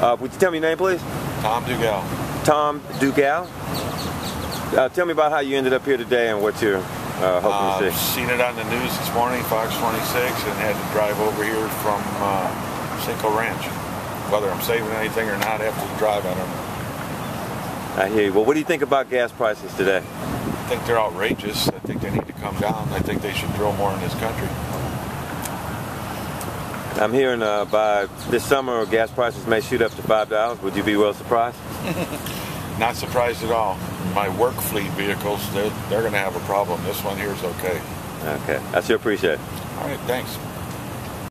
Uh, would you tell me your name, please? Tom Dugal. Tom Dugal. Uh, tell me about how you ended up here today and what you're uh, hoping Uh, to see. seen it on the news this morning, Fox 26, and had to drive over here from uh, Cinco Ranch. Whether I'm saving anything or not after the drive, I don't know. I hear you. Well, what do you think about gas prices today? I think they're outrageous. I think they need to come down. I think they should drill more in this country. I'm hearing uh, by this summer gas prices may shoot up to five dollars. Would you be well surprised? Not surprised at all. My work fleet vehicles, they're, they're going to have a problem. This one here is okay. Okay, I sure appreciate it. All right, thanks.